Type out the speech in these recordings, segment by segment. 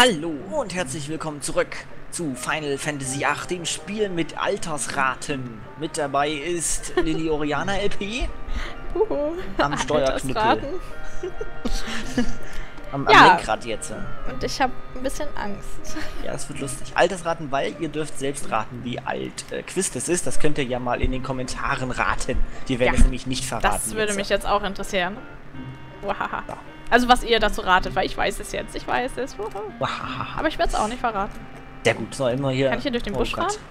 Hallo und herzlich willkommen zurück zu Final Fantasy VIII, dem Spiel mit Altersraten. Mit dabei ist Lili Oriana LP Huhu. am Steuerknüppel. Am, am Ja. Lenkrad jetzt. Und ich habe ein bisschen Angst. Ja, es wird lustig. Altersraten, weil ihr dürft selbst raten, wie alt äh, Quiz das ist. Das könnt ihr ja mal in den Kommentaren raten. Die werden Ja. es nämlich nicht verraten. Das würde jetzt. mich jetzt auch interessieren. Wahaha. Ja. Also was ihr dazu ratet, weil ich weiß es jetzt. Ich weiß es. Aber ich werde es auch nicht verraten. Sehr gut. So, immer hier. Kann ich hier durch den Oh Busch Gott. fahren?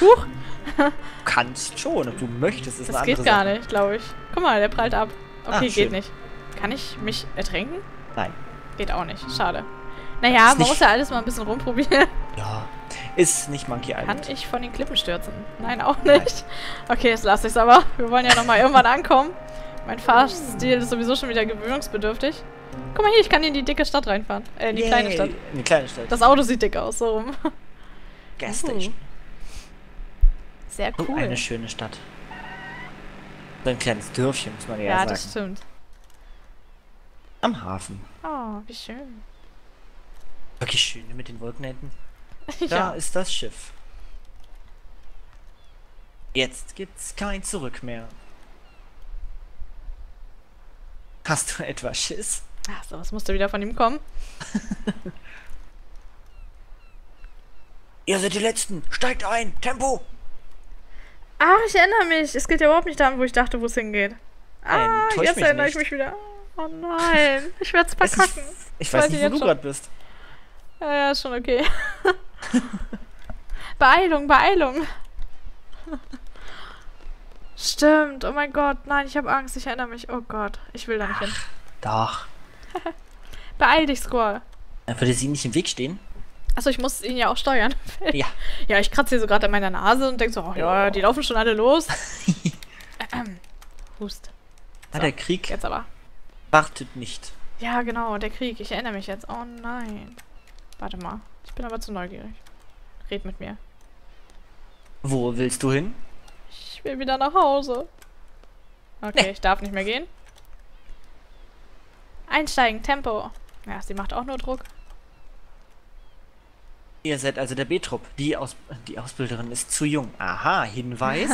Huch, Du kannst schon, ob du möchtest, ist das geht gar Sache. nicht, glaube ich. Guck mal, der prallt ab. Ah, Okay, schön. geht nicht. Kann ich mich ertränken? Nein. Geht auch nicht. Schade. Naja, man muss ja alles mal ein bisschen rumprobieren. Ja. Ist nicht Monkey Kann Island. ich von den Klippen stürzen? Nein, auch nicht. Okay, jetzt lasse ich es aber. Wir wollen ja nochmal irgendwann ankommen. Mein Fahrstil ist sowieso schon wieder gewöhnungsbedürftig. Guck mal hier, ich kann in die dicke Stadt reinfahren. Äh, in die kleine Yay. Stadt. In die kleine Stadt. Das Auto sieht dick aus, so rum. Gasstation. Sehr So cool. eine schöne Stadt. So ein kleines Dörfchen, muss man ja, ja, sagen. das stimmt. Am Hafen. Oh, wie schön. Wirklich schön ne, mit den Wolkennetten. Da ja. ist das Schiff. Jetzt gibt's kein Zurück mehr. Hast du etwa Schiss? Ach, sowas musste wieder von ihm kommen. Ihr seid die Letzten! Steigt ein! Tempo! Ach, ich erinnere mich. Es geht ja überhaupt nicht daran, wo ich dachte, wo es hingeht. Ah, Enttäusch jetzt erinnere ich mich wieder. Oh nein, ich werde es verkacken. Ich Weiß weiß ich nicht, wo du gerade bist. Ja, ja, ist schon okay. Beeilung, Beeilung. Stimmt, oh mein Gott, nein, ich habe Angst, ich erinnere mich. Oh Gott, ich will da nicht hin. Doch. Beeil dich, Squall. Dann würde sie nicht im Weg stehen. Achso, ich muss ihn ja auch steuern. Ja. ja, ich kratze hier so gerade an meiner Nase und denke so, oh ja, Ja. die laufen schon alle los. Ähm, Hust. Na, So. der Krieg Jetzt aber. wartet nicht. Ja, genau, der Krieg. Ich erinnere mich jetzt. Oh nein. Warte mal. Ich bin aber zu neugierig. Red mit mir. Wo willst du hin? Ich will wieder nach Hause. Okay, Nee. ich darf nicht mehr gehen. Einsteigen, Tempo. Ja, sie macht auch nur Druck. Ihr seid also der B-Trupp. Die, Aus die Ausbilderin ist zu jung. Aha, Hinweis.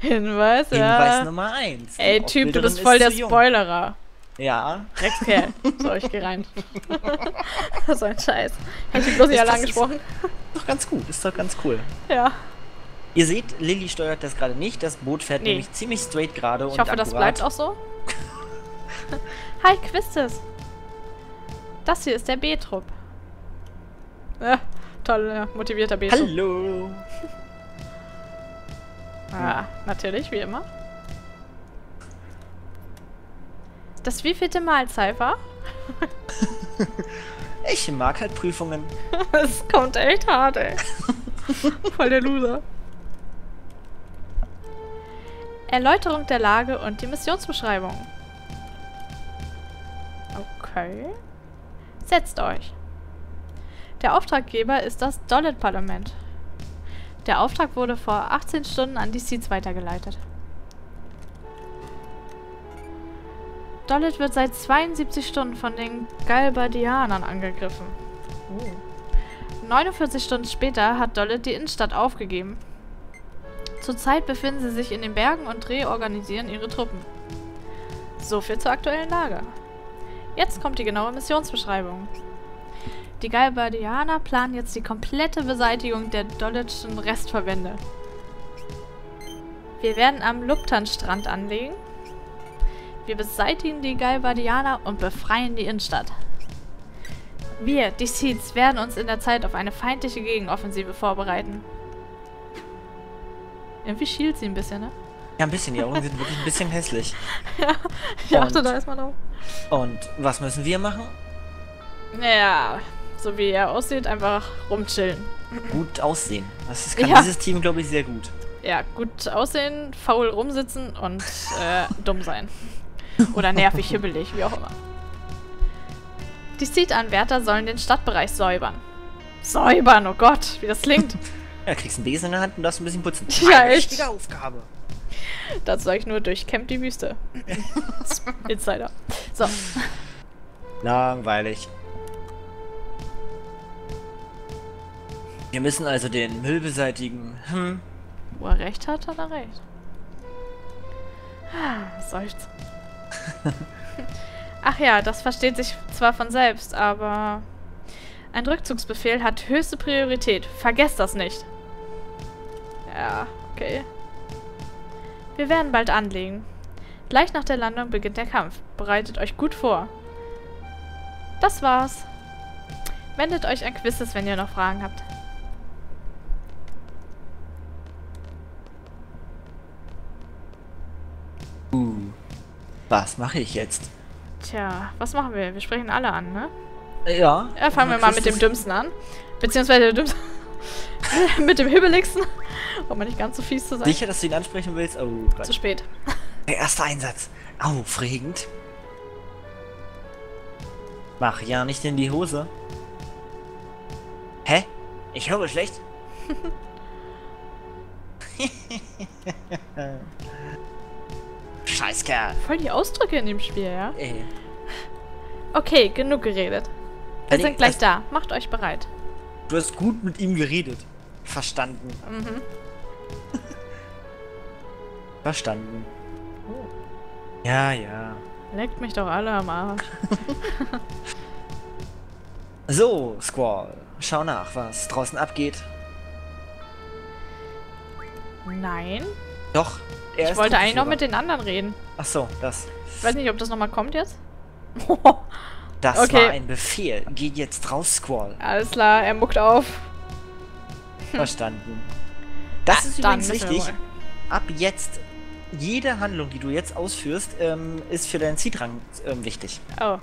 Hinweis, Hinweis ja. Nummer 1. Ey, Typ, du bist voll der Spoilerer. Ja. Dreckskerl. so, ich geh rein. so ein Scheiß. Hab ich bloß nicht alle angesprochen. Doch ganz gut. Ist doch ganz cool. Ja. Ihr seht, Lilly steuert das gerade nicht. Das Boot fährt Nee. nämlich ziemlich straight gerade und Ich hoffe, das akkurat. bleibt auch so. Hi, Quistis. Das hier ist der B-Trupp. Ja, toll, ja, motivierter B-Trupp. Hallo. Ah, natürlich, wie immer. Das wievielte Mal, Cypher? Ich mag halt Prüfungen. Es kommt echt hart, ey. Voll der Loser. Erläuterung der Lage und die Missionsbeschreibung. Okay. Setzt euch. Der Auftraggeber ist das Dollet-Parlament. Der Auftrag wurde vor 18 Stunden an die Seeds weitergeleitet. Dollet wird seit 72 Stunden von den Galbadianern angegriffen. 49 Stunden später hat Dollet die Innenstadt aufgegeben. Zurzeit befinden sie sich in den Bergen und reorganisieren ihre Truppen. So viel zur aktuellen Lage. Jetzt kommt die genaue Missionsbeschreibung. Die Galbadianer planen jetzt die komplette Beseitigung der Dolletschen Restverbände. Wir werden am Luptan-Strand anlegen. Wir beseitigen die Galbadianer und befreien die Innenstadt. Wir, die Seeds, werden uns in der Zeit auf eine feindliche Gegenoffensive vorbereiten. Irgendwie schielt sie ein bisschen, ne? Ja, ein bisschen. Die Augen sind wirklich ein bisschen hässlich. Ich achte Und- da erstmal drauf. Und was müssen wir machen? Naja, so wie er aussieht, einfach rumchillen. Gut aussehen. Das ist, kann Ja. dieses Team, glaube ich, sehr gut. Ja, gut aussehen, faul rumsitzen und äh, dumm sein. Oder nervig, hibbelig, wie auch immer. Die Seed-Anwärter sollen den Stadtbereich säubern. Säubern, oh Gott, wie das klingt. Ja, kriegst einen Besen in der Hand und darfst ein bisschen putzen. Ja, Eine echt. Aufgabe. Dazu sage ich nur, durchkämmt die Wüste. Insider. So, Langweilig. Wir müssen also den Müll beseitigen. Hm. Wo er recht hat, hat er recht. Ah, Seufzt. Ach ja, das versteht sich zwar von selbst, aber ein Rückzugsbefehl hat höchste Priorität. Vergesst das nicht. Ja, okay. Wir werden bald anlegen. Gleich nach der Landung beginnt der Kampf. Bereitet euch gut vor. Das war's. Wendet euch an Quizzes, wenn ihr noch Fragen habt. Uh. Was mache ich jetzt? Tja, was machen wir? Wir sprechen alle an, ne? Ja. Ja, fangen wir mal mit dem Dümmsten an. Beziehungsweise der Dümmste. mit dem Hübeligsten. Um mal nicht ganz so fies zu sein. Sicher, dass du ihn ansprechen willst? Oh, Gott. Zu spät. Der erste Einsatz. Aufregend. Mach ja nicht in die Hose. Hä? Ich höre schlecht. Scheißkerl. Voll die Ausdrücke in dem Spiel, ja? Ey. Okay, genug geredet. Wir sind gleich da. Macht euch bereit. Du hast gut mit ihm geredet. Verstanden. Mhm. Verstanden. Ja, ja. Leckt mich doch alle am Arsch. So, Squall. Schau nach, was draußen abgeht. Nein. Doch, Ich wollte eigentlich noch mit den anderen reden. Ach so, das. Ich weiß nicht, ob das nochmal kommt jetzt. Das Okay. war ein Befehl. Geh jetzt raus, Squall. Alles klar, er muckt auf. Verstanden. Das ist Dann übrigens wichtig. Ab jetzt, jede Handlung, die du jetzt ausführst, ähm, ist für deinen Seedrang ähm, wichtig. Oh.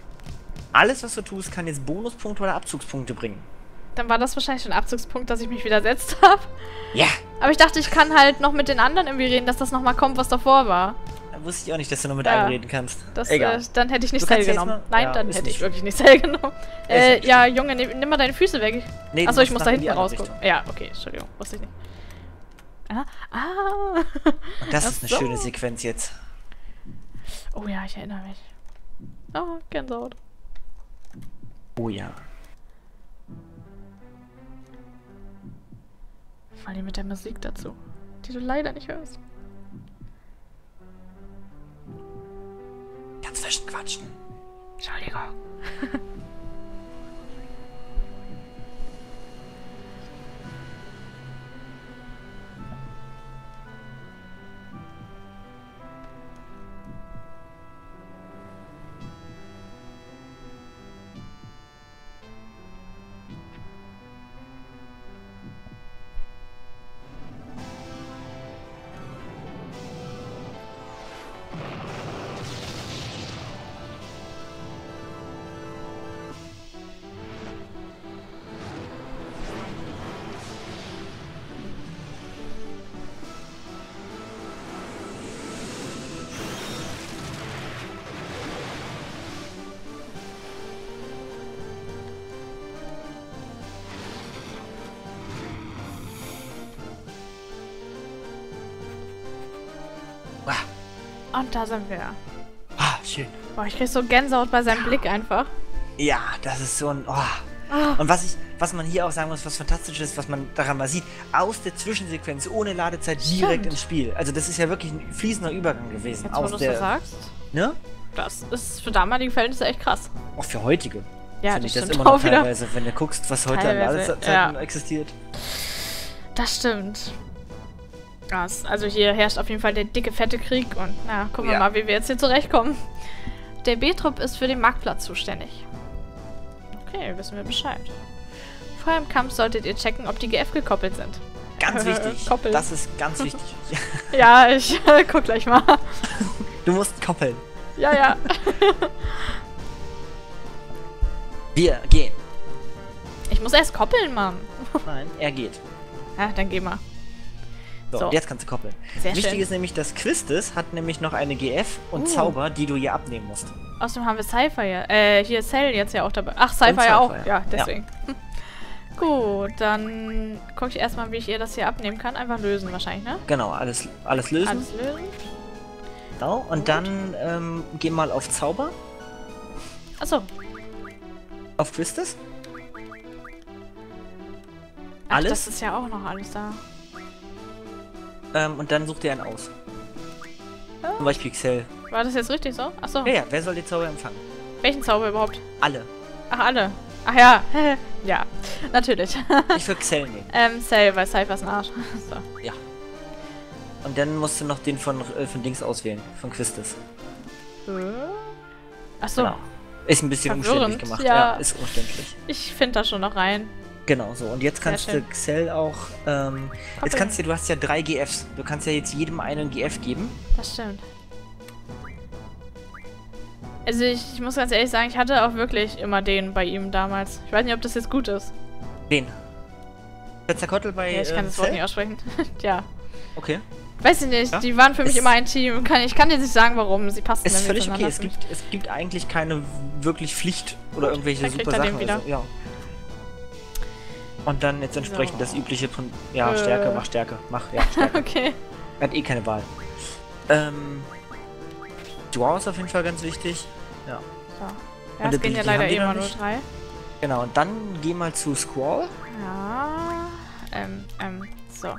Alles, was du tust, kann jetzt Bonuspunkte oder Abzugspunkte bringen. Dann war das wahrscheinlich schon ein Abzugspunkt, dass ich mich widersetzt habe. Ja! Aber ich dachte, ich kann halt noch mit den anderen irgendwie reden, dass das nochmal kommt, was davor war. Wusste ich auch nicht, dass du nur mit Ja. einem reden kannst. Das, Egal. äh, dann hätte ich nicht Du Cell kannst jetzt genommen. mal- Nein, ja, dann hätte nicht ich wirklich nicht Cell genommen. Äh, ja, Junge, nimm, nimm mal deine Füße weg. Nee, Achso, ich muss da hinten rausgucken. Ja, okay, Entschuldigung, wusste ich nicht. Ah, ah. Und das Ach ist eine schöne Sequenz jetzt. Oh ja, ich erinnere mich. Oh, Gänsehaut. Oh ja. Vor allem mit der Musik dazu, die du leider nicht hörst. Ganz zwischen quatschen. Entschuldigung. Da sind wir. ah, schön. Boah, ich krieg so Gänsehaut bei seinem Blick einfach. Ja, das ist so ein. Oh. Ah. Und was ich, was man hier auch sagen muss, was fantastisch ist, was man daran mal sieht, aus der Zwischensequenz ohne Ladezeit direkt Stimmt. ins Spiel. Also das ist ja wirklich ein fließender Übergang gewesen. Jetzt, wo aus du der, so sagst, Ne? das ist für damalige Verhältnisse echt krass. Auch für heutige. Ja, Finde das ich das immer noch auch wieder. teilweise, wenn du guckst, was heute an Teilweise, Ladezeiten ja. existiert. Das stimmt. Krass. Also hier herrscht auf jeden Fall der dicke, fette Krieg und na, gucken wir Ja. mal, wie wir jetzt hier zurechtkommen. Der B-Trupp ist für den Marktplatz zuständig. Okay, wissen wir Bescheid. Vor dem Kampf solltet ihr checken, ob die GF gekoppelt sind. Ganz wichtig. Koppeln. Das ist ganz wichtig. Ja, ich guck gleich mal. Du musst koppeln. Ja, ja. Wir gehen. Ich muss erst koppeln, Mann. Nein, er geht. Ja, dann geh mal. So, So. jetzt kannst du koppeln. Sehr Wichtig schön. ist nämlich, dass Quistis hat nämlich noch eine GF und Uh. Zauber, die du hier abnehmen musst. Außerdem haben wir Cypher ja. Äh, hier Cell jetzt ja auch dabei. Ach, Cypher ja auch. Ja, ja. deswegen. Hm. Gut, dann gucke ich erstmal, wie ich ihr das hier abnehmen kann. Einfach lösen wahrscheinlich, ne? Genau, alles, alles lösen. Alles lösen. Genau. Und Gut. dann ähm, geh mal auf Zauber, Achso, auf Quistis. Ach, alles. das ist ja auch noch alles da. Ähm, und dann sucht ihr einen aus. Zum Beispiel Xell. War das jetzt richtig so? Achso. Ja, ja, wer soll den Zauber empfangen? Welchen Zauber überhaupt? Alle. Ach, alle. Ach ja. ja, natürlich. Ich würde Xell nehmen. ähm, Cell, weil Cypher ist ein Arsch. so. Und dann musst du noch den von, äh, von Dings auswählen. Von Quistis. Achso. Genau. Ist ein bisschen Verwirrend, umständlich gemacht. ja. Ja, ist umständlich. Ich finde da schon noch rein. Genau, so. Und jetzt kannst du. Xell auch. Ähm, jetzt kannst du, du hast ja drei GFs. Du kannst ja jetzt jedem einen GF geben. Das stimmt. Also ich, ich muss ganz ehrlich sagen, ich hatte auch wirklich immer den bei ihm damals. Ich weiß nicht, ob das jetzt gut ist. Wen? Quetzalcoatl bei. Ja, ich kann ähm, das Wort nicht aussprechen. ja. Okay. Weiß ich nicht, Ja? die waren für mich Es- immer ein Team. Kann, ich kann dir nicht sagen, warum. Sie passen Ist völlig okay. Es gibt, es gibt eigentlich keine wirklich Pflicht oder irgendwelche kriegt super er den Sachen. Also, ja. Und dann jetzt entsprechend So. das übliche Prin- Ja, Äh. Stärke, mach Stärke. Mach, ja, Stärke. okay. Hat eh keine Wahl. Ähm. Dual ist auf jeden Fall ganz wichtig. Ja. So. Ja, Und es gehen ja leider eh immer nur drei. Genau, und dann geh mal zu Squall. Ja. Ähm, ähm, so.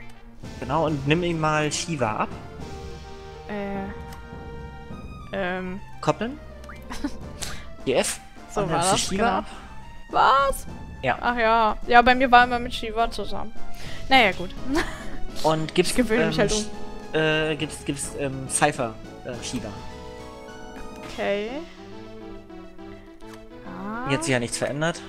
Genau, und nimm ihm mal Shiva ab. Äh. Ähm. Koppeln. GF. So und war das, Shiva genau. ab. Was? Ja. Ach ja. Ja, bei mir war immer mit Shiva zusammen. Naja, gut. Und gibst, Ich gewöhne mich halt um. Sch- Äh, gibst, gibst, ähm, Cypher äh, Shiva. Okay. Ah. Jetzt sich ja nichts verändert.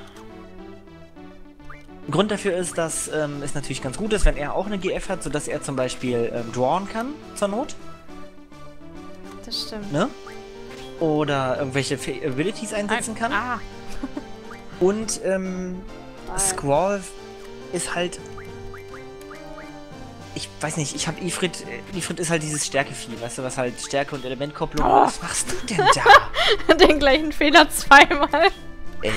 Grund dafür ist, dass ähm, es natürlich ganz gut ist, wenn er auch eine GF hat, sodass er zum Beispiel ähm, drawn kann, zur Not, Das stimmt. ne? Oder irgendwelche Fa Abilities einsetzen kann. Ah. Und ähm, Squall ist halt. Ich weiß nicht, ich habe Ifrit. äh, Ifrit ist halt dieses Stärkevieh, weißt du, was halt Stärke und Elementkopplung. Oh. Was machst du denn da? Den gleichen Fehler zweimal. Ey.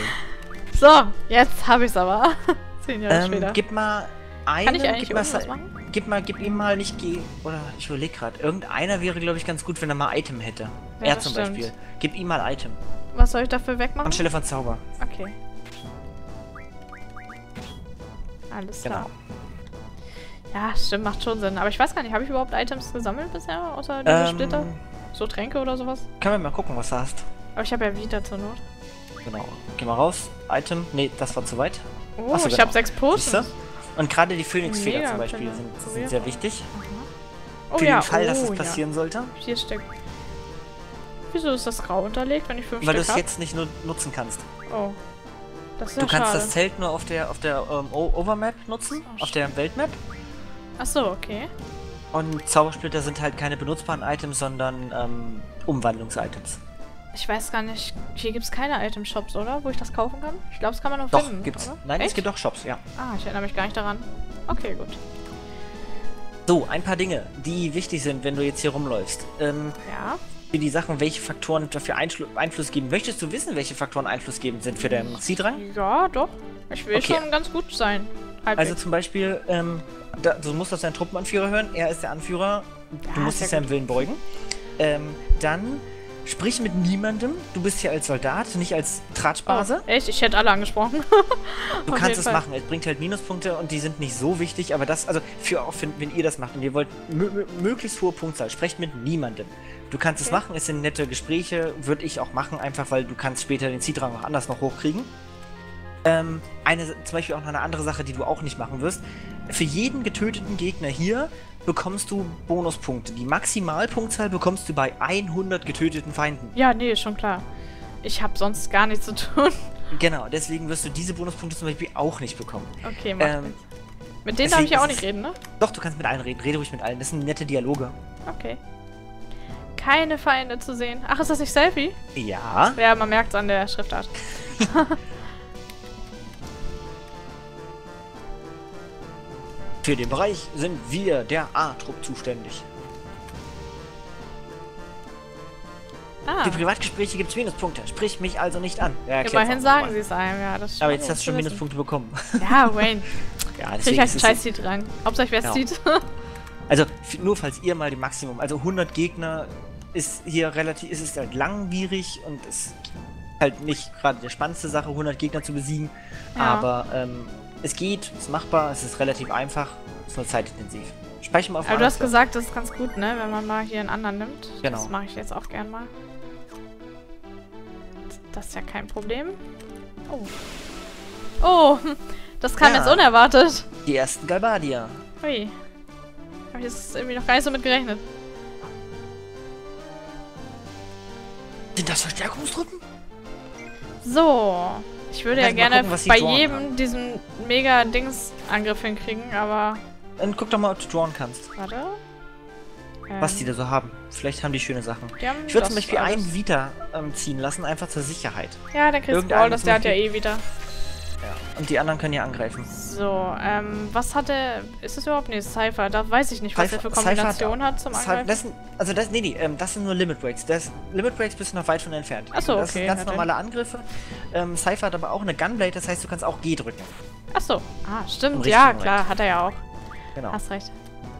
So, jetzt habe ich's aber. Zehn Jahre Ähm, später. gib mal einen. Kann ich eigentlich gib mal, machen? gib mal, gib ihm mal nicht. Oder ich überlege gerade. Irgendeiner wäre, glaube ich, ganz gut, wenn er mal Item hätte. Ja, er zum stimmt. Beispiel. Gib ihm mal Item. Was soll ich dafür wegmachen? Anstelle von Zauber. Okay. Alles klar. Genau. Ja, stimmt, macht schon Sinn. Aber ich weiß gar nicht, habe ich überhaupt Items gesammelt bisher? Außer diese Ähm, Splitter? So Tränke oder sowas? Können wir mal gucken, was du hast. Aber ich habe ja wieder zur Not. Genau. Geh mal raus. Item. Nee, das war zu weit. Oh, Ach so, ich genau. habe sechs Potions. Siehste? Und gerade die Phönixfeder Mega zum Beispiel sind, sind sehr wichtig. Oh für ja, den Fall, dass oh es ja. passieren sollte. Vier Stück. Wieso ist das grau unterlegt, wenn ich fünf Weil du Stück es habe? jetzt nicht nur nutzen kannst. Oh. Das Du kannst schade. das Zelt nur auf der auf der ähm, Overmap nutzen, Oh, auf der Weltmap. Achso, okay. Und Zaubersplitter sind halt keine benutzbaren Items, sondern ähm, Umwandlungs-Items. Ich weiß gar nicht, hier gibt es keine Item-Shops, oder? Wo ich das kaufen kann? Ich glaube, das kann man noch Doch, finden. gibt's. Oder? Nein, es Echt? gibt auch Shops, ja. Ah, ich erinnere mich gar nicht daran. Okay, gut. So, ein paar Dinge, die wichtig sind, wenn du jetzt hier rumläufst. Ähm, Ja. Für die Sachen, welche Faktoren dafür Einschlu Einfluss geben. Möchtest du wissen, welche Faktoren einflussgebend sind für deinen Seedrang? Ja, doch. Ich will Okay. schon ganz gut sein. Halbwegs. Also zum Beispiel, ähm, da, du musst auf deinen Truppenanführer hören. Er ist der Anführer. Du Ja, musst dich seinem. Willen beugen. Ähm, dann sprich mit niemandem. Du bist hier als Soldat, nicht als Tratschbase. oh, echt? Ich hätte alle angesprochen. du kannst es Fall. machen. Es bringt halt Minuspunkte und die sind nicht so wichtig. Aber das, also für auch, wenn, wenn ihr das macht und ihr wollt mö mö- möglichst hohe Punktzahl, sprecht mit niemandem. Du kannst es Okay. machen. Es sind nette Gespräche. Würde ich auch machen, einfach weil du kannst später den Zieldrang auch anders noch hochkriegen. Ähm, eine, zum Beispiel auch noch eine andere Sache, die du auch nicht machen wirst. Für jeden getöteten Gegner hier bekommst du Bonuspunkte. Die Maximalpunktzahl bekommst du bei 100 getöteten Feinden. ja, nee, schon klar. Ich habe sonst gar nichts zu tun. Genau, deswegen wirst du diese Bonuspunkte zum Beispiel auch nicht bekommen. Okay, mach Ähm. Mit denen darf ich ja auch nicht es- reden, ne? Doch, du kannst mit allen reden. Rede ruhig mit allen. Das sind nette Dialoge. Okay. Keine Feinde zu sehen. Ach, ist das nicht Selfie? Ja. Ja, man merkt es an der Schriftart. Für den Bereich sind wir, der A-Trupp, zuständig. Ah, Für Privatgespräche gibt es Minuspunkte. Sprich mich also nicht an. Ja, immerhin sagen sie es einem, ja. Das Aber jetzt hast du schon. Minuspunkte bekommen. Ja, Wayne. ja, deswegen ich halt ist scheiß Seed dran. Hauptsache, wer es Ja. sieht. Also nur falls ihr mal die Maximum, also 100 Gegner ist hier relativ, ist es halt langwierig und ist halt nicht gerade die spannendste Sache, 100 Gegner zu besiegen. Ja. Aber ähm, Es geht, ist machbar, es ist relativ einfach, ist nur zeitintensiv. Speichern wir auf Aber du hast gesagt, das ist ganz gut, ne? Wenn man mal hier einen anderen nimmt. Genau. Das mache ich jetzt auch gern mal. Das ist ja kein Problem. Oh. Oh, das kam Ja. jetzt unerwartet. Die ersten Galbadier. Ui. Hab ich jetzt irgendwie noch gar nicht so mit gerechnet. Sind das Verstärkungstruppen? So. Ich würde ja gerne gucken, bei jedem haben. diesen Mega-Dings-Angriff hinkriegen, aber... Dann guck doch mal, ob du drawn kannst. Warte. Was Ähm, die da so haben. Vielleicht haben die schöne Sachen. die Ich würde zum Beispiel alles. einen Vita ähm, ziehen lassen, einfach zur Sicherheit. Ja, der Chris irgendeinen Ball, das der hat ja eh wieder. Ja. Und die anderen können ja angreifen. So, ähm, was hat der... Ist es überhaupt nicht Cypher? Da weiß ich nicht, was Cypher- er für Cypher hat- hat zum Das, Angreifen. das sind, also das, nee, nee, ähm, das sind nur Limit Breaks. Das, Limit Breaks bist du noch weit von entfernt. Ach so, Das okay, sind ganz normale Angriffe. Ähm, Cypher hat aber auch eine Gunblade, das heißt, du kannst auch G drücken. Achso. Ah, Im stimmt. Ja, Moment. klar, hat er ja auch. Genau. Hast recht.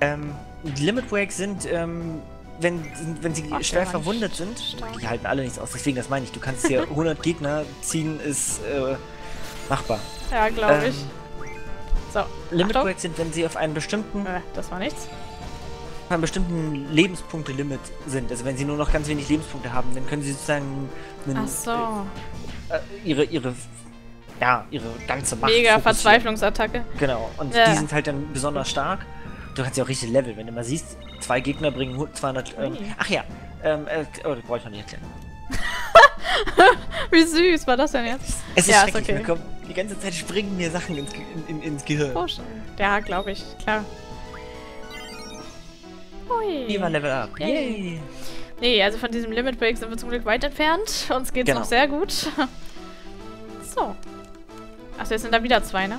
Ähm, die Limit Breaks sind, ähm, wenn, wenn sie Ach, schwer verwundet sind, stark. die halten alle nichts aus. Deswegen, das meine ich. Du kannst hier 100 Gegner ziehen, ist äh, machbar. Ja, glaube Ähm, ich. So. Limit Achtung. Sind, wenn sie auf einen bestimmten, Äh, das war nichts. auf einen bestimmten Lebenspunkte-Limit sind. Also wenn sie nur noch ganz wenig Lebenspunkte haben, dann können sie sozusagen einen, Ach so. äh, ihre, ihre, ja, ihre ganze Macht Mega fokussieren. Verzweiflungsattacke. Genau. Und Ja. die sind halt dann besonders stark. Du kannst ja auch richtig Level, wenn du mal siehst, zwei Gegner bringen hu- 200. Ähm, ach ja, ähm, äh, oh, das brauche ich noch nicht erklären. Wie süß war das denn jetzt? Es ist Ja, ist schrecklich, okay. mir kommt, die ganze Zeit springen mir Sachen ins, Ge- in, in, ins Gehirn. Potion. Ja, glaube ich. Klar. Ui. Lieber Level up. Yay. Yay. Nee, also von diesem Limit Break sind wir zum Glück weit entfernt. Uns geht's Genau. noch sehr gut. So. Achso, jetzt sind da wieder zwei, ne?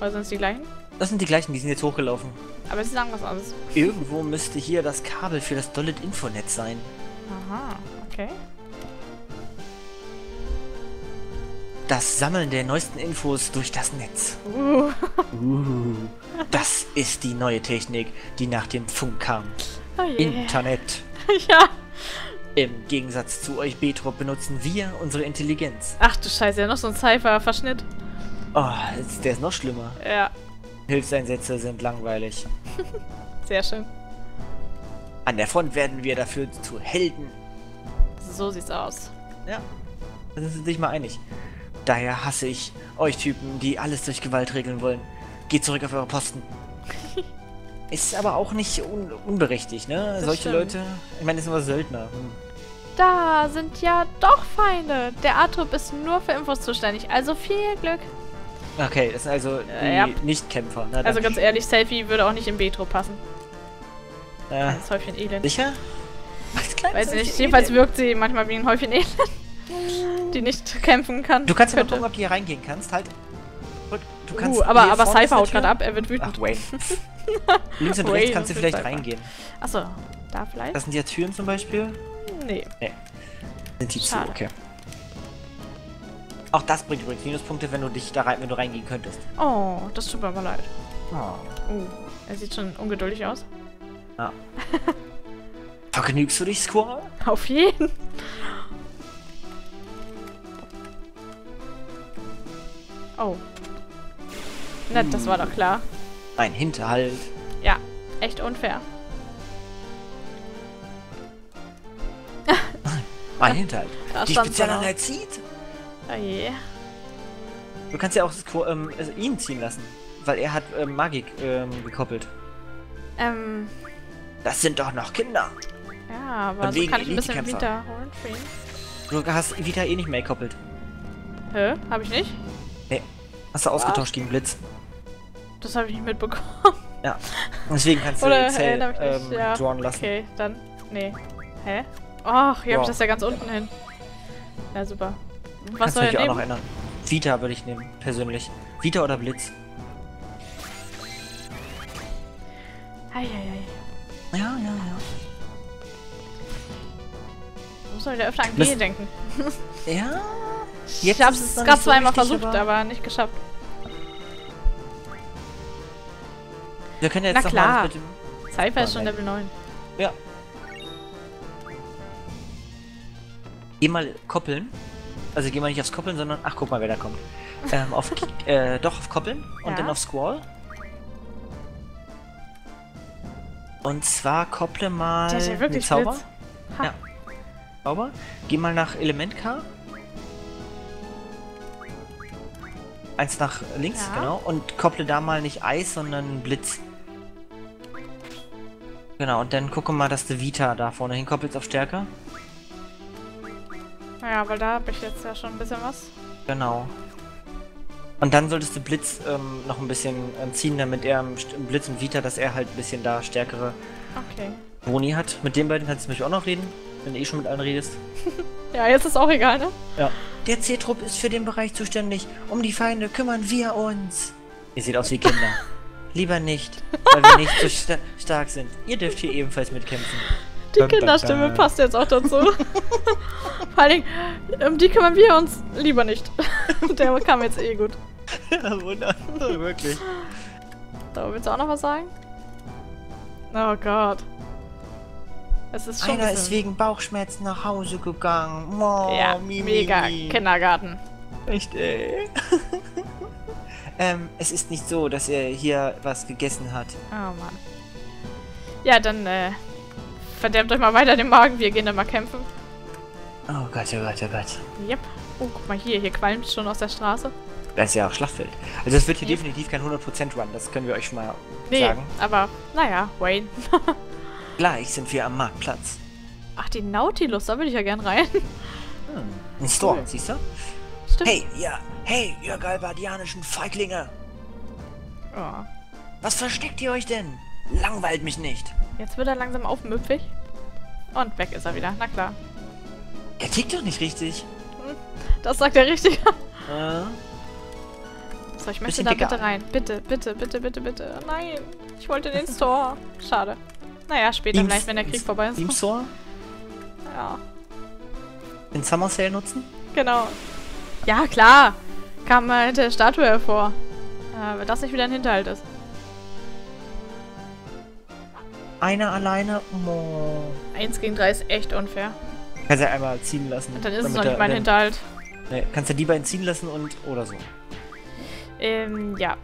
Oder sind es die gleichen? Das sind die gleichen, die sind jetzt hochgelaufen. Aber es ist irgendwas anderes. Irgendwo müsste hier das Kabel für das Dollet Infonetz sein. Aha, okay. Das Sammeln der neuesten Infos durch das Netz. Uh. Uh, das ist die neue Technik, die nach dem Funk kam. Oh je. Internet. ja. Im Gegensatz zu euch Betrop benutzen wir unsere Intelligenz. Ach du Scheiße, ja noch so ein Cypher-Verschnitt. Oh, jetzt- der ist noch schlimmer. Ja, Hilfseinsätze sind langweilig. sehr schön. An der Front werden wir dafür zu Helden. So sieht's aus. Ja, da sind sie sich mal einig. Daher hasse ich euch Typen, die alles durch Gewalt regeln wollen. Geht zurück auf eure Posten. Ist aber auch nicht un unberechtigt, ne? Das Solche stimmt. Leute, ich meine, das sind nur Söldner. Hm. Da sind ja doch Feinde. Der Atrup ist nur für Infos zuständig. Also viel Glück. Okay, das sind also Äh, ja. Nichtkämpfer. Na, Also ganz ehrlich, Selfie würde auch nicht im Betro passen. Äh, Das Häufchen Elend. sicher? Kleines Weiß nicht, Häufchen jedenfalls Elend. wirkt sie manchmal wie ein Häufchen Elend, die nicht kämpfen kann. Du kannst ja mal gucken, ob du hier reingehen kannst. Halt. Du kannst Uh, aber, aber Cypher haut gerade ab, er wird wütend. Ach, Wayne. Links und rechts kannst du vielleicht Cypher. reingehen. Achso, da vielleicht? Das sind ja Türen zum Beispiel. Nee. Sind die zu, Schade. okay. Auch das bringt übrigens Minuspunkte, wenn du dich da rein, wenn du reingehen könntest. Oh, das tut mir aber leid. Oh. Uh, er sieht schon ungeduldig aus. Vergnügst du dich, Squall? Auf jeden. Oh. Na, das war doch klar. Ein Hinterhalt. Ja, echt unfair. Ein Hinterhalt. Da Die. Spezialeinheit zieht. Oh je. Du kannst ja auch ähm, also ihn ziehen lassen. Weil er hat ähm, Magik ähm, gekoppelt. Ähm, Das sind doch noch Kinder. ja, aber so kann ich ein bisschen ihn. Du hast Vita eh nicht mehr gekoppelt. Hä? Hab ich nicht? Hast du ausgetauscht gegen Blitz. Das habe ich nicht mitbekommen. Ja. Deswegen kannst du Oder nicht. ähm, ja. drawn lassen. Okay, dann. Nee. Hä? Ach, hier hab Ja. ich das ja ganz unten hin. Ja, super. Was kannst soll natürlich auch noch ändern. Vita würde ich nehmen, persönlich. Vita oder Blitz. Eieiei. Ja, ja, ja. Wo soll der öfter an G denken? Ja. Ich Jetzt hab's ist es gerade zweimal versucht, aber- aber nicht geschafft. Wir können jetzt Na noch klar. dem Cypher ist schon. Level 9. Geh mal koppeln. Also geh mal nicht aufs Koppeln, sondern. Ach, guck mal, wer da kommt. Ähm, auf, äh, doch, auf Koppeln und Ja. dann auf Squall. Und zwar kopple mal Der ist ja mit wirklich Zauber. Ja. Zauber. Geh mal nach Element K. Eins nach links, Ja. genau. Und kopple da mal nicht Eis, sondern Blitz. Genau, und dann gucke mal, dass du Vita da vorne hinkoppelst auf Stärke. Ja, weil da habe ich jetzt ja schon ein bisschen was. Genau. Und dann solltest du Blitz ähm, noch ein bisschen ähm, ziehen, damit er im Blitz und Vita, dass er halt ein bisschen da stärkere Okay. Boni hat. Mit den beiden kannst du mich auch noch reden, wenn du eh schon mit allen redest. Ja, jetzt ist auch egal, ne? Ja. Der C-Trupp ist für den Bereich zuständig. Um die Feinde kümmern wir uns. Ihr seht aus wie Kinder. Lieber nicht, weil wir nicht so sta stark sind. Ihr dürft hier ebenfalls mitkämpfen. Die Kinderstimme passt jetzt auch dazu. Vor allen Dingen, um die kümmern wir uns lieber nicht. Der kam jetzt eh gut. Ja, wunderbar. Wirklich. Da willst du auch noch was sagen? Oh Gott. Es ist schon. Einer ein ist wegen Bauchschmerzen nach Hause gegangen. Oh, Ja, mi, mega mi. Kindergarten. Echt, ey. ähm, es ist nicht so, dass er hier was gegessen hat. Oh Mann. Ja, dann, äh. Verdammt euch mal weiter den Magen, wir gehen dann mal kämpfen. Oh Gott, oh Gott, oh Gott. Yep. Oh, guck mal hier, hier qualmt schon aus der Straße. Das ist ja auch Schlachtfeld. Also das wird hier Ja. definitiv kein 100% Run, das können wir euch schon mal Nee, sagen. aber, naja, Wayne. Gleich sind wir am Marktplatz. Ach, die Nautilus, da würde ich ja gern rein. Hm. Ein Store, Cool. siehst du? Stimmt. Hey, ja, hey, ihr galbadianischen Feiglinge. Oh. Was versteckt ihr euch denn? Langweilt mich nicht. Jetzt wird er langsam aufmüpfig. Und weg ist er wieder, na klar. Er tickt doch nicht richtig. Das sagt der Richtige. Äh, So, ich möchte da bitte rein. Bitte, bitte, bitte, bitte, bitte. Nein, ich wollte den Store. Schade. Naja, später Teams- vielleicht, wenn der Krieg vorbei ist. Store? Ja, Den Summer Sale nutzen? genau. Ja, klar. Kam mal hinter der Statue hervor. Äh, wenn das nicht wieder ein Hinterhalt ist. Einer alleine? Mo. 1 gegen 3 ist echt unfair. Kannst ja einmal ziehen lassen. Und dann ist es noch nicht mein Hinterhalt. Nee, kannst ja die beiden ziehen lassen und oder so. Ähm, ja.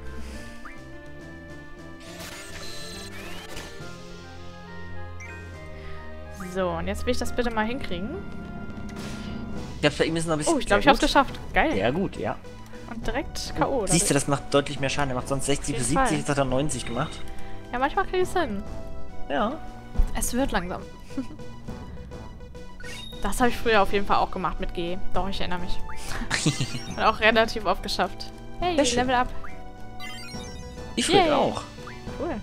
So, und jetzt will ich das bitte mal hinkriegen. Ich bei ihm ist noch ein bisschen. Oh, ich glaube, ich hab's gut. geschafft. Geil. Ja, gut, ja. Und direkt K.O. Siehst du, das macht deutlich mehr Schaden. Er macht sonst 60 bis jeden Fall. 70, jetzt hat er 90 gemacht. Ja, manchmal krieg ich's hin. Ja. Es wird langsam. Das habe ich früher auf jeden Fall auch gemacht mit G. Doch, ich erinnere mich. Und auch relativ oft geschafft. Hey, Sehr schön. Level up. Ich Yay. auch. Cool.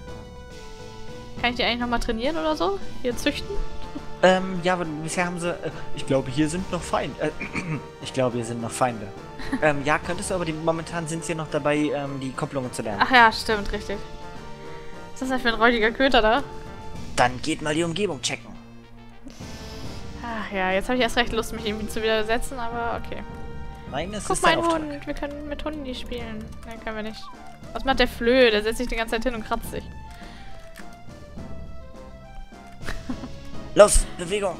Kann ich die eigentlich nochmal trainieren oder so? Hier züchten? Ähm, ja, aber bisher haben sie. Äh, ich glaube, hier sind noch Feinde. Äh, ich glaube, hier sind noch Feinde. ähm, ja, könntest du, aber die, momentan sind sie noch dabei, ähm, die Kopplungen zu lernen. Ach ja, stimmt, richtig. Was ist das für ein räudiger Köter da? Dann geht mal die Umgebung checken. Ach ja, jetzt habe ich erst recht Lust, mich irgendwie zu widersetzen, aber okay. Nein, das Guck ist mal, dein ein Auftrag. Hund. Wir können mit Hunden die spielen. Nein, können wir nicht. Was macht der Flöhe? Der setzt sich die ganze Zeit hin und kratzt sich. Los, Bewegung!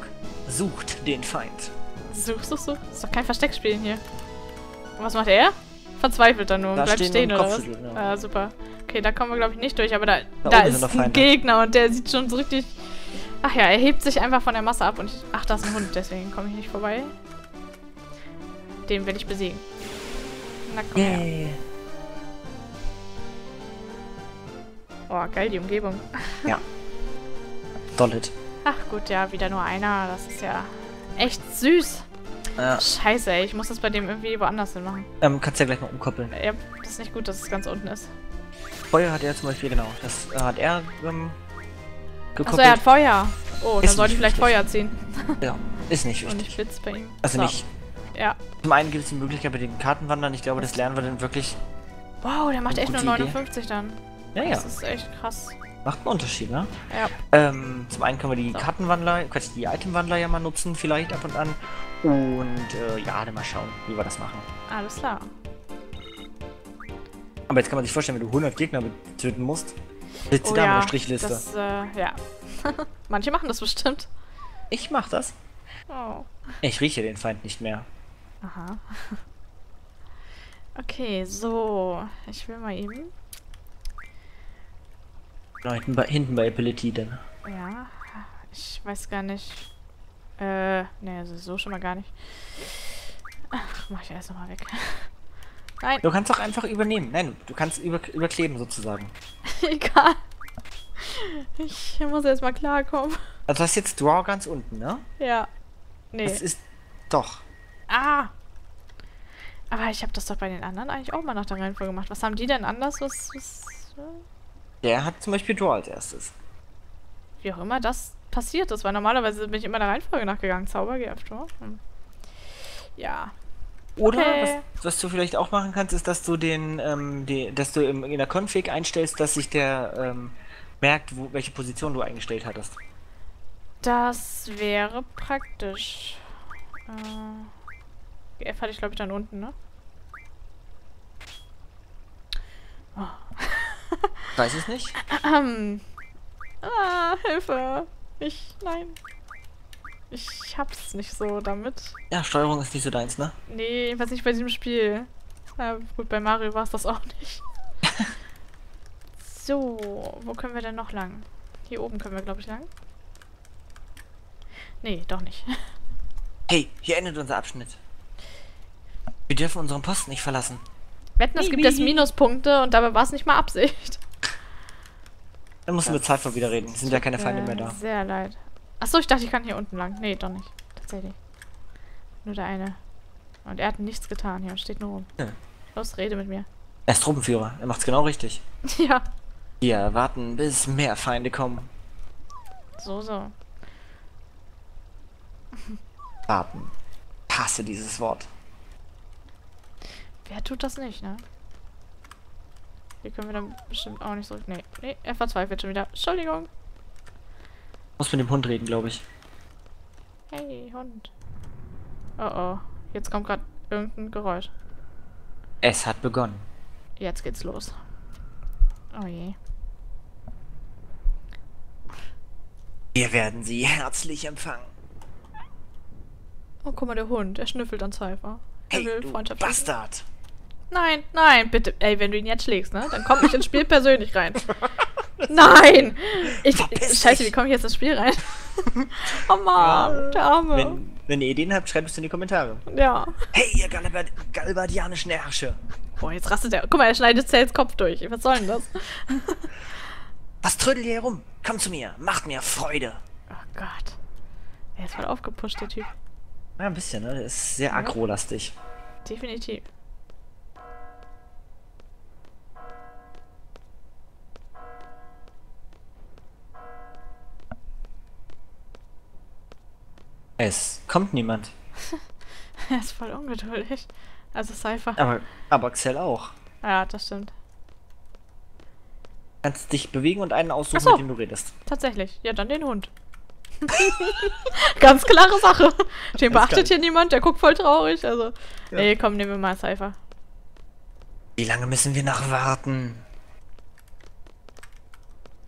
Sucht den Feind. Such, such, such. Ist doch kein Versteckspielen hier. Und was macht er? Verzweifelt dann nur und Da bleibt stehen stehen, oder was? Ja. Ah, super. Okay, da kommen wir, glaube ich, nicht durch, aber da, Da da, ist ein. Gegner und der sieht schon so richtig... Ach ja, er hebt sich einfach von der Masse ab und ich... Ach, da ist ein Hund, deswegen komme ich nicht vorbei. Den will ich besiegen. Na komm her. Yay. Oh, geil, die Umgebung. Dollet. Ach gut, ja, wieder nur einer. Das ist ja echt süß. Ja. Scheiße, ey, ich muss das bei dem irgendwie woanders hin machen. Ähm, kannst ja gleich mal umkoppeln. Ja, das ist nicht gut, dass es ganz unten ist. Feuer hat er zum Beispiel, genau. Das äh, hat er ähm, Achso, gekoppelt. er hat Feuer. Oh, dann Ist sollte nicht ich vielleicht wichtig. Feuer ziehen. ja, ist nicht Und wichtig. nicht Blitz bei ihm. Also So, nicht. Ja. Zum einen gibt es die Möglichkeit bei den Kartenwandern. Ich glaube, das lernen wir dann wirklich. Wow, der macht echt nur Gute Idee. 59 dann. Ja, ja. Das ist echt krass. Macht einen Unterschied, ne? Ja. Ähm, zum einen können wir die. Kartenwandler, Quatsch, die Itemwandler ja mal nutzen, vielleicht ab und an. Und äh, ja, dann mal schauen, wie wir das machen. Alles klar. Aber jetzt kann man sich vorstellen, wenn du 100 Gegner töten musst, sitzt Oh da ja, der Strichliste. das, äh, ja. Manche machen das bestimmt. Ich mach das. Oh. Ich rieche den Feind nicht mehr. Aha. Okay, so. Ich will mal eben. Genau, hinten bei, hinten bei Ability dann. Ja. Ich weiß gar nicht. Äh, ne, also so schon mal gar nicht. Ach, mach ich erst nochmal weg. Nein, Du kannst doch einfach übernehmen. Nein, du kannst über, überkleben sozusagen. egal. Ich muss erst mal klarkommen. Also das ist jetzt Draw ganz unten, ne? Ja. Nee. Das ist doch. Ah! Aber ich habe das doch bei den anderen eigentlich auch mal nach der Reihenfolge gemacht. Was haben die denn anders? Was, was, äh, Der hat zum Beispiel Draw als erstes. wie auch immer das passiert ist, weil normalerweise bin ich immer der Reihenfolge nachgegangen. Zauber, GF, Draw. Hm. Ja. Oder Okay. was, was du vielleicht auch machen kannst, ist, dass du den, ähm, die, dass du im, in der Config einstellst, dass sich der ähm, merkt, wo, welche Position du eingestellt hattest. Das wäre praktisch. Äh, GF hatte ich, glaube ich, dann unten, ne? Weiß es nicht? Ähm. Ah, Hilfe. Ich, nein. Ich hab's nicht so damit. Ja, Steuerung ist nicht so deins, ne? Nee, jedenfalls nicht bei diesem Spiel. Ja, gut, bei Mario war es das auch nicht. so, wo können wir denn noch lang? Hier oben können wir, glaube ich, lang. Nee, doch nicht. Hey, hier endet unser Abschnitt. Wir dürfen unseren Posten nicht verlassen. Wetten, es gibt jetzt Minuspunkte und dabei war es nicht mal Absicht. Dann müssen wir Zeit wieder reden. Es sind ja keine Feinde mehr da. Sehr leid. Achso, ich dachte, ich kann hier unten lang. Nee, doch nicht. Tatsächlich. Nur der eine. Und er hat nichts getan hier und steht nur rum. Ja. Los, rede mit mir. Er ist Truppenführer. Er macht's genau richtig. ja, Wir warten, bis mehr Feinde kommen. so, so. Warten. Hasse dieses Wort. Wer tut das nicht, ne? Hier können wir dann bestimmt auch nicht so. Nee, nee, er verzweifelt schon wieder. Entschuldigung. Muss mit dem Hund reden, glaube ich. Hey, Hund. Oh oh. Jetzt kommt gerade irgendein Geräusch. Es hat begonnen. Jetzt geht's los. Oh je. Wir werden sie herzlich empfangen. Oh, guck mal, der Hund. Er schnüffelt an Cypher. Er Hey, du. Bastard. Nein, nein, bitte. Ey, wenn du ihn jetzt schlägst, ne? Dann komm ich ins Spiel persönlich rein. Nein! Ich, scheiße, wie komme ich jetzt ins Spiel rein? oh Mann, der Arme. Wenn, wenn ihr Ideen habt, schreibt es in die Kommentare. Ja. Hey, ihr Galbad galbadianischen Ärsche. Boah, jetzt rastet er. Guck mal, er schneidet Cells Kopf durch. Was soll denn das? Was trödelt ihr hier rum? Kommt zu mir. Macht mir Freude. Oh Gott. Er ist voll aufgepusht, der Typ. Ja, ein bisschen, ne? Der ist sehr aggro-lastig. Definitiv. Es kommt niemand. Er ist voll ungeduldig. Also Cypher. Aber, aber Xell auch. Ja, das stimmt. Kannst dich bewegen und einen aussuchen, so. mit dem du redest. Tatsächlich. Ja, dann den Hund. Ganz klare Sache. Den beachtet hier niemand, der guckt voll traurig. Also, Ja. nee, komm, nehmen wir mal Cypher. Wie lange müssen wir noch warten?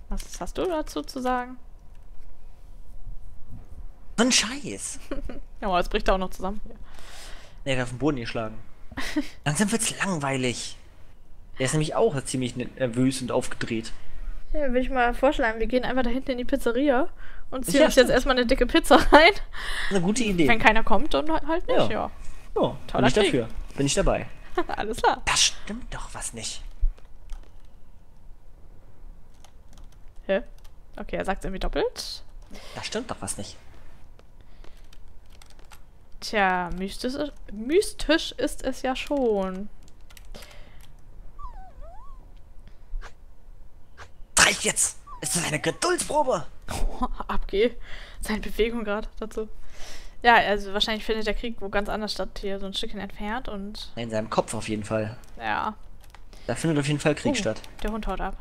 Was hast du dazu zu sagen? So ein Scheiß. Ja, aber jetzt bricht er auch noch zusammen. Ja. Nee, der hat auf den Boden geschlagen. Langsam wird's langweilig. Der ist nämlich auch ziemlich nervös und aufgedreht. Ja, würde ich mal vorschlagen, wir gehen einfach da hinten in die Pizzeria und ziehen Ja, uns jetzt erstmal eine dicke Pizza rein. Das ist eine gute Idee. Wenn keiner kommt, dann halt nicht, ja. Ja. Oh, bin ich Krieg. dafür. Bin ich dabei. Alles klar. Das stimmt doch was nicht. Hä? Okay, er sagt irgendwie doppelt. Da stimmt doch was nicht. Tja, mystisch, mystisch ist es ja schon. Reicht jetzt! Es ist eine Geduldsprobe! Abgeh. Seine Bewegung gerade dazu. Ja, also wahrscheinlich findet der Krieg wo ganz anders statt, hier so ein Stückchen entfernt und In seinem Kopf auf jeden Fall. ja, Da findet auf jeden Fall Krieg Oh. statt. der Hund haut ab.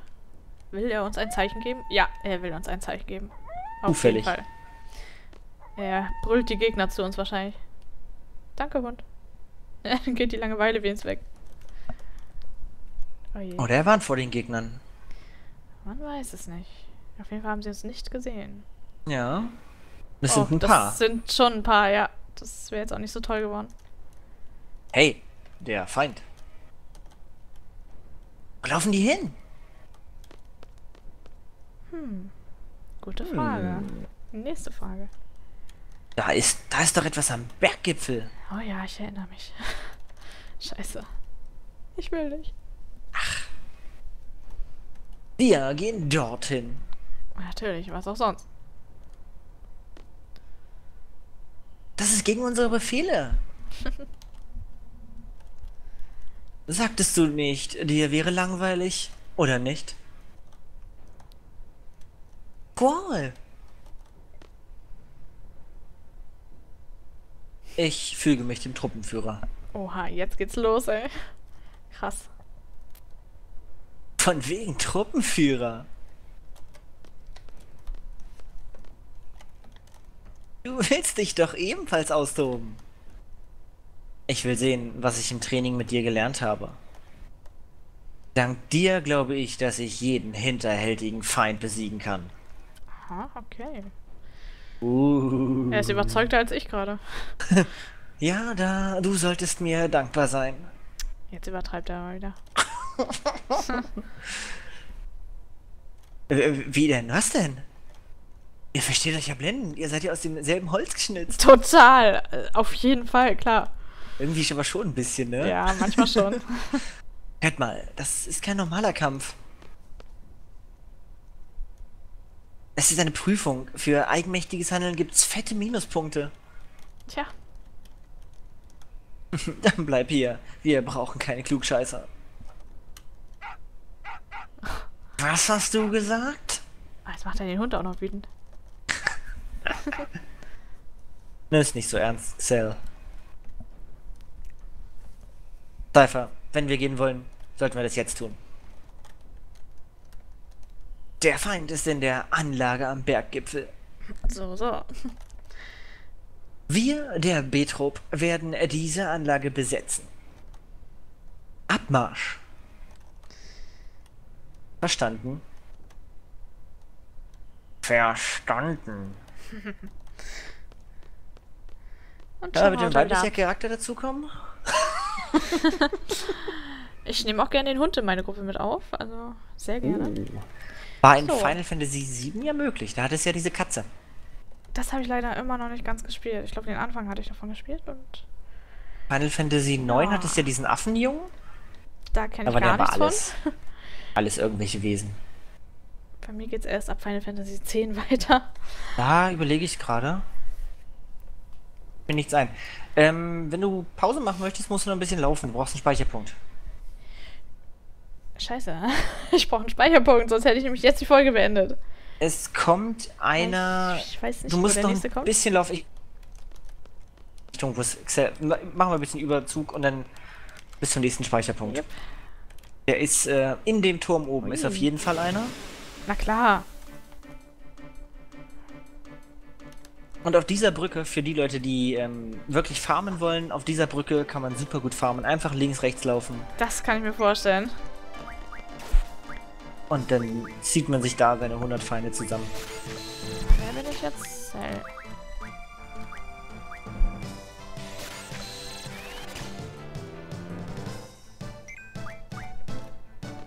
Will er uns ein Zeichen geben? Ja, er will uns ein Zeichen geben. Auf Zufällig. jeden Fall. Er brüllt die Gegner zu uns wahrscheinlich. Danke, Hund. Dann geht die Langeweile wenigstens weg. Oh. Oh, der warnt vor den Gegnern. Man weiß es nicht. Auf jeden Fall haben sie uns nicht gesehen. Ja. Das Oh, sind ein das paar. sind schon ein paar, ja. Das wäre jetzt auch nicht so toll geworden. Hey, der Feind. Wo laufen die hin? Hm. Gute Frage. Nächste Frage. Da ist, da ist doch etwas am Berggipfel. Oh ja, ich erinnere mich. Scheiße. Ich will nicht. Wir gehen dorthin. Natürlich, was auch sonst. Das ist gegen unsere Befehle. Sagtest du nicht, dir wäre langweilig? Oder nicht? Qual. Ich füge mich dem Truppenführer. Oha, jetzt geht's los, ey. Krass. Von wegen Truppenführer. Du willst dich doch ebenfalls austoben. Ich will sehen, was ich im Training mit dir gelernt habe. Dank dir glaube ich, dass ich jeden hinterhältigen Feind besiegen kann. Aha, okay. Uh. Er ist überzeugter als ich gerade. Ja, da, du solltest mir dankbar sein. Jetzt übertreibt er mal wieder. Äh, Wie denn? Was denn? Ihr versteht euch ja blenden. Ihr seid ja aus demselben Holz geschnitzt. Total. Äh, Auf jeden Fall, klar. Irgendwie aber schon ein bisschen, ne? Ja, manchmal schon. Hört mal, das ist kein normaler Kampf. Es ist eine Prüfung. Für eigenmächtiges Handeln gibt's fette Minuspunkte. Tja, Dann bleib hier. Wir brauchen keine Klugscheißer. Was hast du gesagt? Ah, jetzt macht er den Hund auch noch wütend. Ne, ist nicht so ernst, Cell. Cypher, wenn wir gehen wollen, sollten wir das jetzt tun. Der Feind ist in der Anlage am Berggipfel. So, so. Wir, der B-Trupp, werden diese Anlage besetzen. Abmarsch. Verstanden? Verstanden. Und Ja, wird ein er weiblicher. Charakter dazukommen? Ich nehme auch gerne den Hund in meine Gruppe mit auf. Also, sehr gerne. War in So. Final Fantasy VII ja möglich. Da hat es ja diese Katze. Das habe ich leider immer noch nicht ganz gespielt. Ich glaube, den Anfang hatte ich davon gespielt und Final Fantasy IX Ja. hat es ja diesen Affenjungen. da kenne ich Aber gar nichts alles. Alles irgendwelche Wesen. von. Bei mir geht es erst ab Final Fantasy X weiter. Da überlege ich gerade. Mir nichts ein. Ähm, wenn du Pause machen möchtest, musst du noch ein bisschen laufen. Du brauchst einen Speicherpunkt. Scheiße. Ich brauche einen Speicherpunkt, sonst hätte ich nämlich jetzt die Folge beendet. Es kommt einer. Ich weiß nicht, du wo musst der noch nächste ein kommt. bisschen laufen. Ich Richtung, wo es Excel. ma- Machen wir ein bisschen Überzug und dann bis zum nächsten Speicherpunkt. Yep. Der ist äh, in dem Turm oben. Ist Ui. auf jeden Fall einer. Na klar. Und auf dieser Brücke, für die Leute, die ähm, wirklich farmen wollen, auf dieser Brücke kann man super gut farmen. Einfach links, rechts laufen. Das kann ich mir vorstellen. Und dann zieht man sich da seine 100 Feinde zusammen. Wer bin ich jetzt? Cell.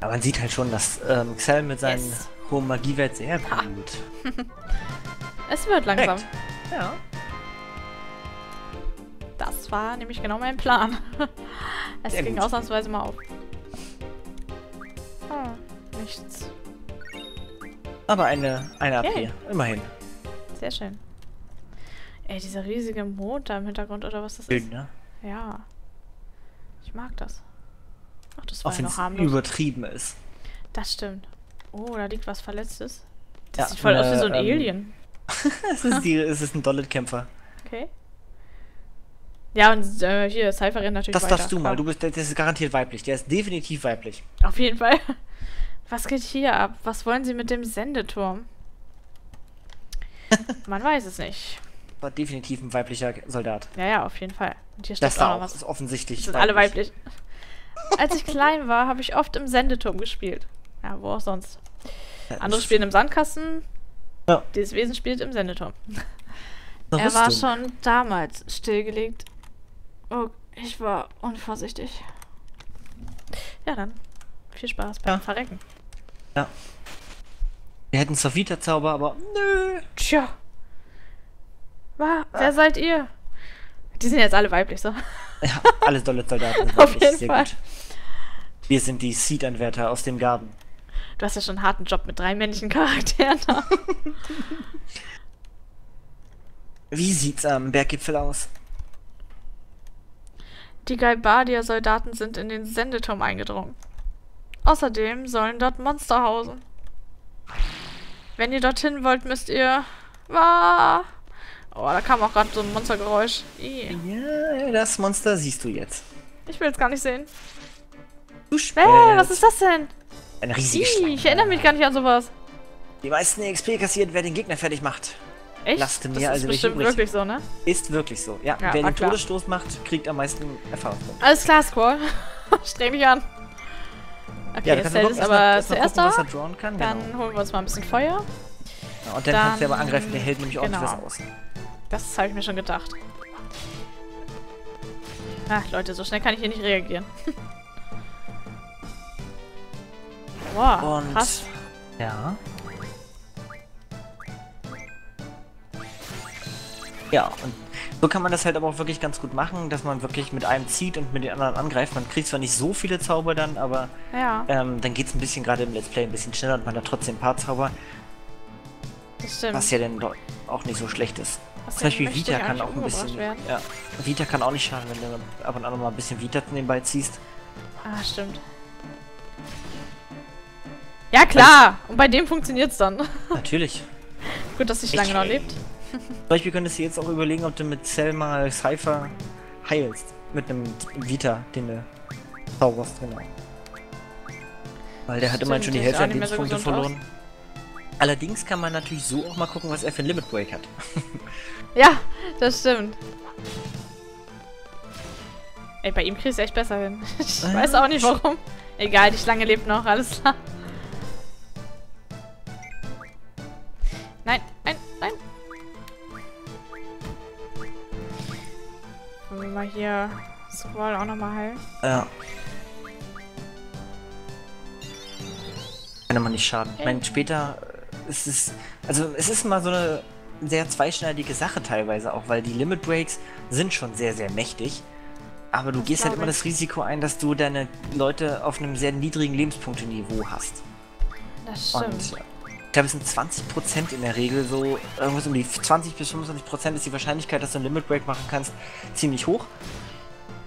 Aber man sieht halt schon, dass ähm, Xel mit seinen Yes. hohen Magiewert sehr gut. Es wird langsam. Perfekt. Ja. Das war nämlich genau mein Plan. es Sehr ging gut. ausnahmsweise mal auf. Aber eine, eine AP, Yay. immerhin. Sehr schön. Ey, dieser riesige Mond da im Hintergrund oder was das Schön, ist. ne? Ja. Ich mag das. Ach, das war Auch ja noch harmlos. übertrieben ist. Das stimmt. Oh, da liegt was Verletztes. Das Ja, sieht voll aus wie eine, so ein ähm, Alien. es ist, die, es ist ein Dollet-Kämpfer. Okay. Ja, und äh, hier, Cypher rennt natürlich Das weiter. darfst du mal. Du bist, das ist garantiert weiblich. Der ist definitiv weiblich. Auf jeden Fall. Was geht hier ab? Was wollen sie mit dem Sendeturm? Man weiß es nicht. War definitiv ein weiblicher Soldat. Ja, ja, auf jeden Fall. Und hier steht Das auch da noch auch. was. Ist offensichtlich. Sind alle weiblich. Als ich klein war, habe ich oft im Sendeturm gespielt. Ja, wo auch sonst. Andere spielen im Sandkasten. Ja. Dieses Wesen spielt im Sendeturm. eine Er war schon damals stillgelegt. Oh, ich war unvorsichtig. Ja, dann. Viel Spaß beim Ja. Verrecken. Wir hätten zwar Vita-Zauber, aber nö. Tja. Wa, wer seid ihr? Die sind jetzt alle weiblich, so. Ja, alle dolle Soldaten sind Auf jeden sehr Fall. gut. Wir sind die Seed-Anwärter aus dem Garten. Du hast ja schon einen harten Job mit drei männlichen Charakteren. Wie sieht's am Berggipfel aus? Die Galbadia-Soldaten sind in den Sendeturm eingedrungen. Außerdem sollen dort Monster hausen. Wenn ihr dorthin wollt, müsst ihr... Wah! Oh, da kam auch gerade so ein Monstergeräusch. Ih, Ja, das Monster siehst du jetzt. Ich will es gar nicht sehen. Du Hä, spät. was ist das denn? Eine riesige Ih, ich erinnere mich gar nicht an sowas. Die meisten XP kassiert, wer den Gegner fertig macht. Echt? Lasst mir das ist also bestimmt übrig. wirklich so, ne? Ist wirklich so. Ja, Ja, wer den klar. Todesstoß macht, kriegt am meisten Erfahrungspunkte. Alles klar, Squall. Streng dich an. Okay, Ja, Cell mal ist aber zuerst da. Dann genau. holen wir uns mal ein bisschen Feuer. Ja, und dann, kannst du aber dann- angreifen, der hält nämlich ordentlich genau. was aus. Das habe ich mir schon gedacht. Ach, Leute, so schnell kann ich hier nicht reagieren. Boah, Und krass. ja. Ja, und so kann man das halt aber auch wirklich ganz gut machen, dass man wirklich mit einem zieht und mit den anderen angreift. Man kriegt zwar nicht so viele Zauber dann, aber Ja, ähm, dann geht es ein bisschen gerade im Let's Play ein bisschen schneller und man hat trotzdem ein paar Zauber, das stimmt. was ja dann doch auch nicht so schlecht ist. Was Zum Beispiel Vita ich kann auch ein bisschen. Werden? Ja, Vita kann auch nicht schaden, wenn du ab und an mal ein bisschen Vita nebenbei ziehst. Ah, stimmt. Ja, klar. Und bei dem funktioniert's dann. Natürlich. Gut, dass die Ich- Schlange noch lebt. Zum Beispiel könntest du jetzt auch überlegen, ob du mit Cell mal Cypher heilst. Mit einem Vita, den du zauberst, genau. Weil der hat immerhin schon die Hälfte so Lebenspunkte gesund verloren. Allerdings kann man natürlich so auch mal gucken, was er für ein Limit Break hat. Ja, das stimmt. Ey, bei ihm kriegst du echt besser hin. Ich Ah, weiß auch nicht warum. Egal, die Schlange lebt noch, alles klar. Wir mal hier Squall auch nochmal heilen? Ja. Kann aber nicht schaden. Ich meine, später äh, ist es. Also, es ist mal so eine sehr zweischneidige Sache teilweise auch, weil die Limit Breaks sind schon sehr, sehr mächtig. Aber du Das gehst halt immer ich. das Risiko ein, dass du deine Leute auf einem sehr niedrigen Lebenspunkteniveau hast. Das Und stimmt. Ich glaube, es sind 20% in der Regel so, irgendwas um die 20 bis 25% ist die Wahrscheinlichkeit, dass du einen Limit Break machen kannst, ziemlich hoch.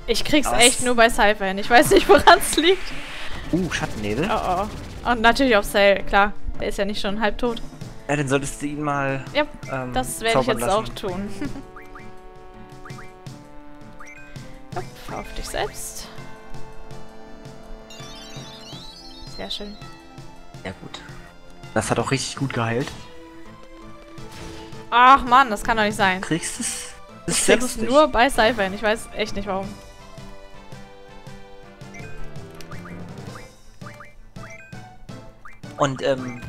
Ich krieg's Was? echt nur bei Cypher hin. Ich weiß nicht, woran es liegt. Uh, Schattennebel. Oh, oh. Und natürlich auf Sale, klar. Der ist ja nicht schon halb tot. Ja, dann solltest du ihn mal. Ja, Ähm, das werde ich jetzt lassen. auch tun. Hüpf auf dich selbst. Sehr schön. Ja, gut. Das hat auch richtig gut geheilt. Ach man, das kann doch nicht sein. Kriegst es? Das Ich ist krieg es lustig. nur bei hin. Ich weiß echt nicht warum. Und ähm,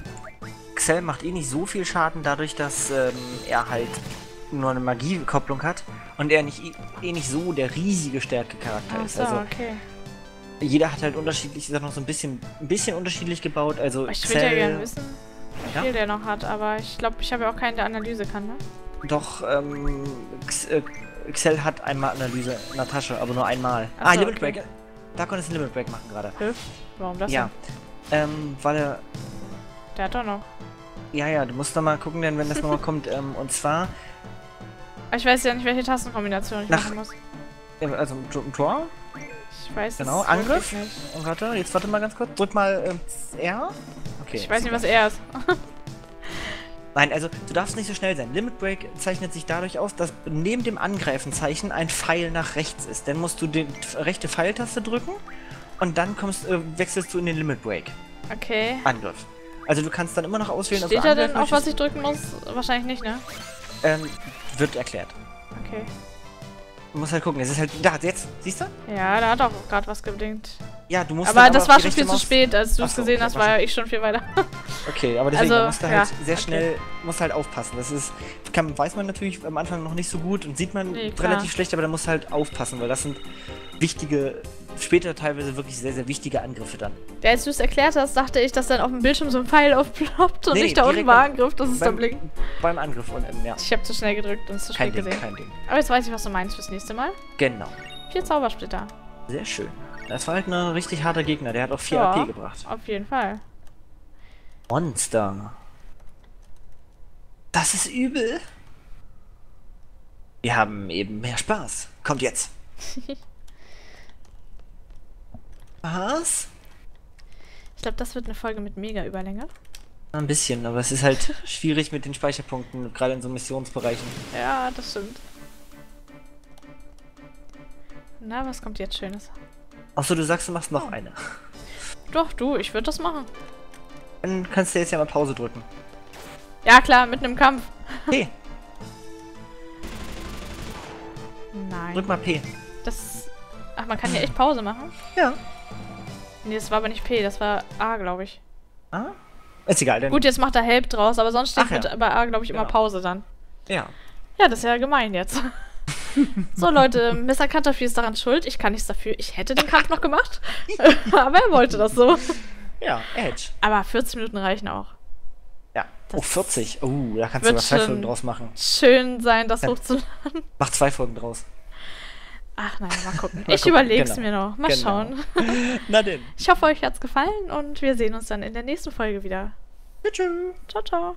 Xel macht eh nicht so viel Schaden dadurch, dass ähm, er halt nur eine Magiekopplung hat und er nicht eh nicht so der riesige Stärke-Charakter Ach ist. so, Also okay. Jeder hat halt unterschiedlich, ist auch noch so ein bisschen, ein bisschen unterschiedlich gebaut. Also Ich würde ja gerne wissen, wie Ja? viel der noch hat, aber ich glaube, ich habe ja auch keinen, der Analyse kann, ne? Doch, ähm, X, äh, hat einmal Analyse in der Tasche, aber nur einmal. Ach ah, Limit okay. Break. Da konntest du einen Limit Break machen gerade. Hilf? Warum das Ja. Ähm, weil er. denn? Der hat doch noch. Ja, ja, du musst noch mal gucken, denn wenn das nochmal kommt. Ähm, und zwar, ich weiß ja nicht, welche Tastenkombination ich Nach- machen muss. also Draw. Ich weiß Genau, es Angriff. Und warte, jetzt warte mal ganz kurz. Drück mal ähm, R. Okay. Ich weiß nicht, was er ist. Nein, also du darfst nicht so schnell sein. Limit Break zeichnet sich dadurch aus, dass neben dem Angreifenzeichen ein Pfeil nach rechts ist. Dann musst du die rechte Pfeiltaste drücken und dann kommst, äh, wechselst du in den Limit Break. Okay. Angriff. Also du kannst dann immer noch auswählen, Steht ob da du denn angreifen auch, was ich drücken muss? Wahrscheinlich nicht, ne? Ähm, wird erklärt. Okay. Du musst halt gucken. Es ist halt da jetzt. Siehst du? Ja, da hat auch gerade was geblinkt. Ja, du musst Aber das war schon viel zu spät, als du es so, gesehen okay, hast, war ich schon viel weiter. Okay, aber deswegen Also, musst du halt ja, sehr okay. schnell, musst halt aufpassen. Das ist, kann, weiß man natürlich am Anfang noch nicht so gut und sieht man Nee, relativ schlecht, aber da musst du halt aufpassen, weil das sind wichtige, später teilweise wirklich sehr, sehr wichtige Angriffe dann. Ja, als du es erklärt hast, dachte ich, dass dann auf dem Bildschirm so ein Pfeil aufploppt und Nee, nicht da unten war Angriff, das ist Beim, blinkt. beim Angriff unten, ja. Ich habe zu schnell gedrückt und es zu Kein spät Ding, gesehen. kein Ding. Aber jetzt weiß ich, was du meinst fürs nächste Mal. Genau. Vier Zaubersplitter. Sehr schön. Das war halt ein richtig harter Gegner, der hat auch 4 Ja. AP gebracht. Auf jeden Fall. Monster. Das ist übel. Wir haben eben mehr Spaß. Kommt jetzt. Was? Ich glaube, das wird eine Folge mit Mega-Überlänge. Ein bisschen, aber es ist halt schwierig mit den Speicherpunkten, gerade in so Missionsbereichen. Ja, das stimmt. Na, was kommt jetzt Schönes? Achso, du sagst, du machst noch eine. Doch, du, ich würde das machen. Dann kannst du jetzt ja mal Pause drücken. Ja, klar, mitten im Kampf. P. Nein. Drück mal P. Das. Ach, man kann hier echt Pause machen? Ja. Nee, das war aber nicht P, das war A, glaube ich. Ah? Ist egal, denn. Gut, jetzt macht er Help draus, aber sonst steht Ach ja. bei A, glaube ich, immer Genau. Pause dann. Ja. Ja, das ist ja gemein jetzt. so, Leute, Mr. Cuttlefield ist daran schuld. Ich kann nichts dafür. Ich hätte den Kampf noch gemacht. aber er wollte das so. Ja, Edge. Aber 40 Minuten reichen auch. Ja. Oh, Das 40. Oh, da kannst du aber zwei Folgen draus machen. Schön sein, das Ja. hochzuladen. Mach zwei Folgen draus. Ach nein, mal gucken. Mal ich überlege es genau. mir noch. Mal Genau. schauen. Na denn. Ich hoffe, euch hat's gefallen und wir sehen uns dann in der nächsten Folge wieder. Tschüss. Ciao, ciao.